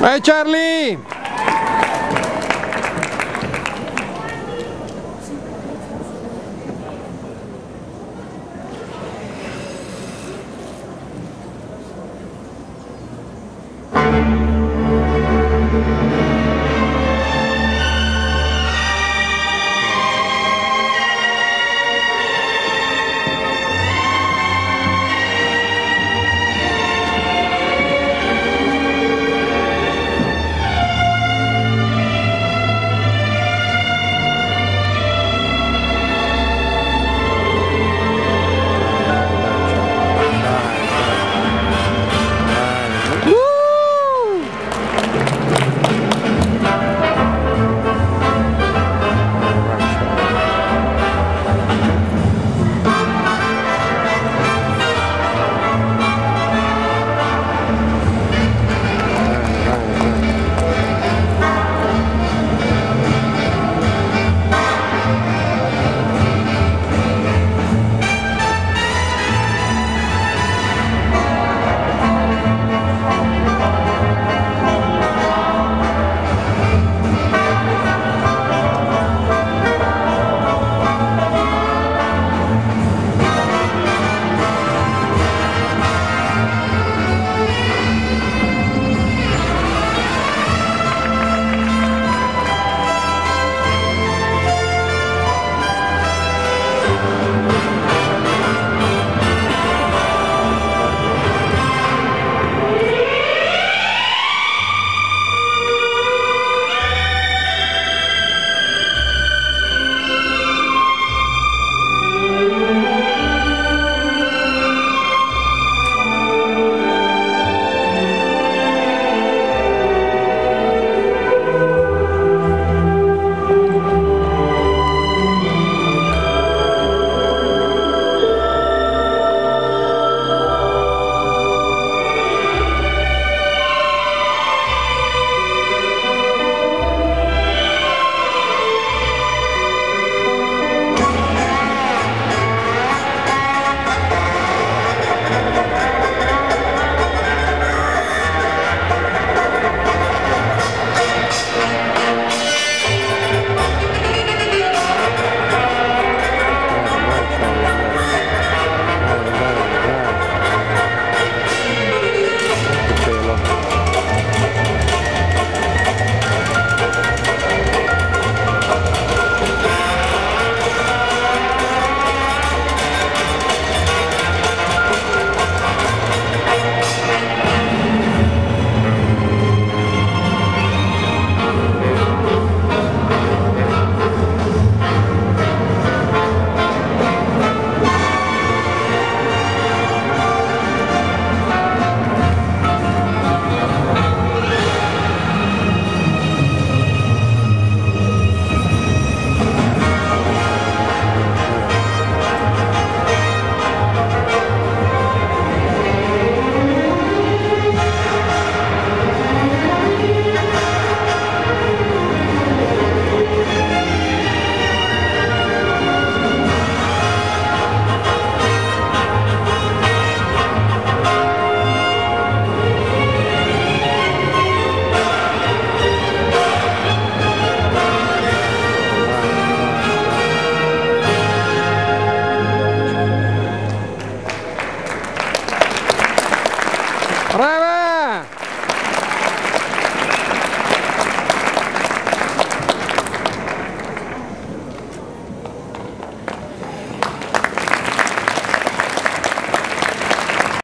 Vai Charlie!